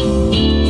Música